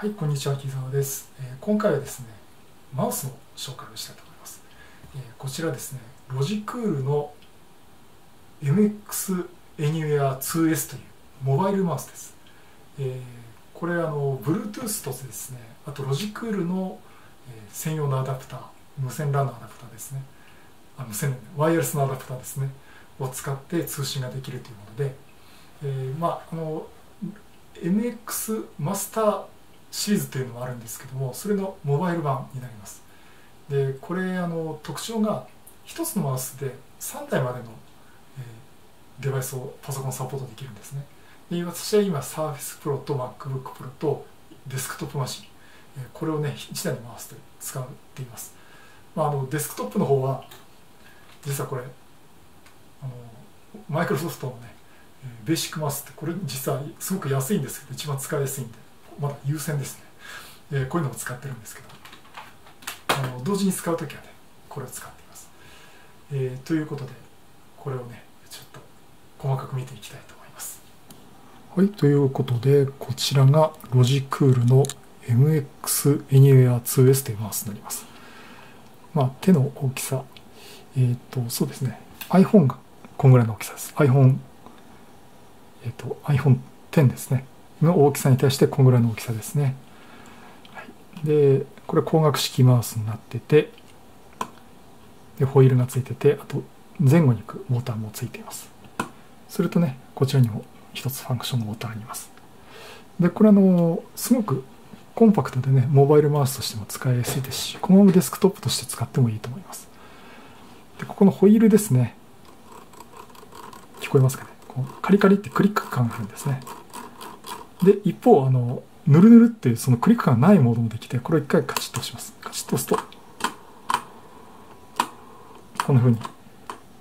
はい、こんにちは、木澤です、えー今回はですね、マウスの紹介をしたいと思います。えーこちらですね、ロジクールの MX Anywhere 2S というモバイルマウスです。えーこれあの Bluetooth とですね、あとロジクールの、え専用のアダプター、無線 LAN のアダプターですね。あ無線ワイヤレスのアダプターですね。を使って通信ができるというもので、えーまああの MX マスターシリーズというのもあるんですけどもそれのモバイル版になります。でこれあの特徴が1つのマウスで3台までの、えーデバイスをパソコンサポートできるんですね。で私は今 Surface Pro と MacBook Pro とデスクトップマシン、えーこれをね1台に回して使っています、まあ、あのデスクトップの方は実はこれあのマイクロソフトのねベーシックマウスってこれ実はすごく安いんですけど一番使いやすいんで。まだ優先ですね、えーこういうのを使ってるんですけど。あの同時に使う時はねこれを使っています、えーということでこれをねちょっと細かく見ていきたいと思います。はいということでこちらがロジクールの MX Anywhere 2S というマウスになります。まあ手の大きさえっ、とそうですね。iPhone がこんぐらいの大きさです。iPhone えっ、と iPhone10 ですね。の大きさに対してこんぐらいの大きさですね、はい、でこれ光学式マウスになっててでホイールがついててあと前後に行くモーターもついています。するとねこちらにも一つファンクションのモーターがあります。でこれあのすごくコンパクトでねモバイルマウスとしても使いやすいですしこのままデスクトップとして使ってもいいと思います。でここのホイールですね。聞こえますかね？こうカリカリってクリック感があるんですね。で一方あのぬるぬるっていうそのクリック感がないモードもできてこれを一回カチッと押します。カチッと押すとこんな風に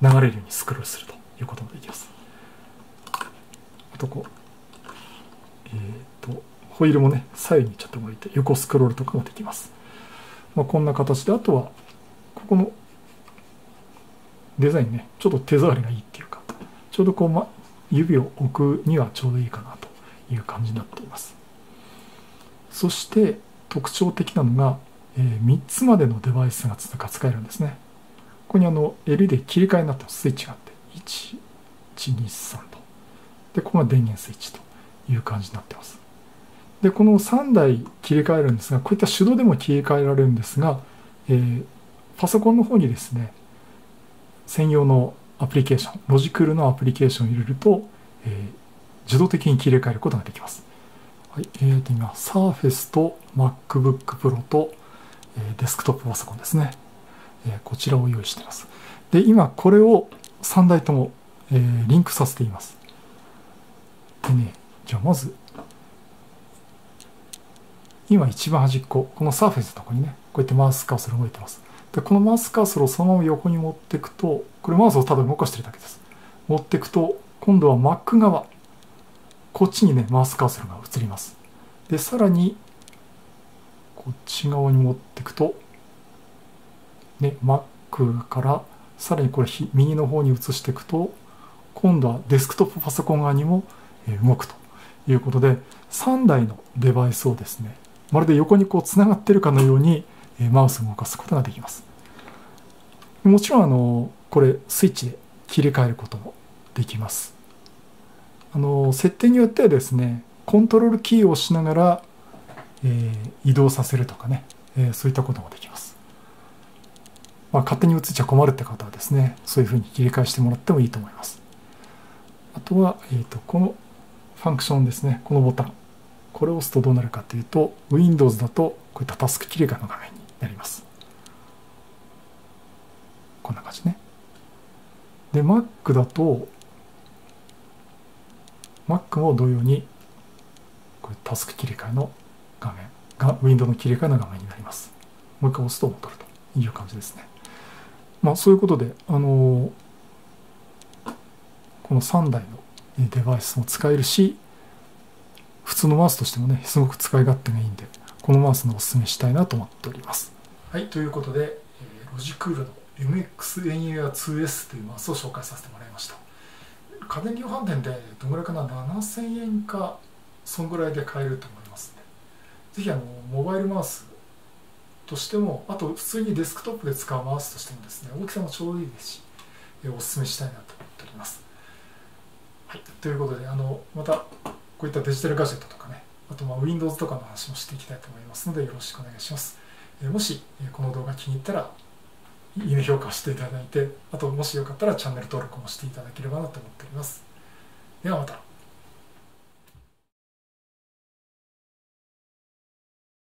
流れるようにスクロールするということもできます。あとこうえっ、とホイールもね左右にちょっと向いて横スクロールとかもできます、まあ、こんな形であとはここのデザインねちょっと手触りがいいっていうかちょうどこう、ま、指を置くにはちょうどいいかな。いう感じになっています。そして特徴的なのが、えー3つまでのデバイスが使えるんですね。ここにあの L で切り替えになってます。スイッチがあって。1123と。でここが電源スイッチという感じになってます。でこの3台切り替えるんですがこういった手動でも切り替えられるんですが、えーパソコンの方にですね専用のアプリケーションロジクールのアプリケーションを入れると、自動的に切り替えることができます。はい、えーと今 Surface と MacBook Pro と、えーデスクトップパソコンですね、えーこちらを用意しています。で今これを3台とも、えーリンクさせています。でねじゃあまず今一番端っここの Surface のとこにねこうやってマウスカーソル動いてます。でこのマウスカーソルをそのまま横に持っていくとこれマウスをただ動かしてるだけです持っていくと今度は Mac 側こっちにねマウスカーソルが移ります。でさらにこっち側に持っていくとね Mac からさらにこれ右の方に移していくと今度はデスクトップパソコン側にも動くということで3台のデバイスをですねまるで横にこうつながってるかのようにマウスを動かすことができます。もちろんあのこれスイッチで切り替えることもできます。あの設定によってはですねコントロールキーを押しながら、えー移動させるとかね、えーそういったこともできます、まあ、勝手に移っちゃ困るって方はですねそういうふうに切り替えしてもらってもいいと思います。あとは、えー、とこのファンクションですねこのボタン。これを押すとどうなるかというと Windows だとこういったタスク切り替えの画面になります。こんな感じね。で Mac だと Mac も同様にこれタスク切り替えの画面がウィンドウの切り替えの画面になります。もう一回押すと戻るという感じですね。まあそういうことであのこの3台のデバイスも使えるし普通のマウスとしてもねすごく使い勝手がいいんでこのマウスのおすすめしたいなと思っております。はいということで、ロジクールの MX Anywhere 2S というマウスを紹介させてもらいました。家電量販店でどのぐらいかな？7000円かそんぐらいで買えると思いますんでぜひあのモバイルマウスとしてもあと普通にデスクトップで使うマウスとしてもですね大きさもちょうどいいですしお勧めしたいなと思っております。はい、ということであのまたこういったデジタルガジェットとかねあとまあ Windows とかの話もしていきたいと思いますのでよろしくお願いします。もしこの動画気に入ったらいいね評価していただいてあともしよかったらチャンネル登録もしていただければなと思っております。ではまた。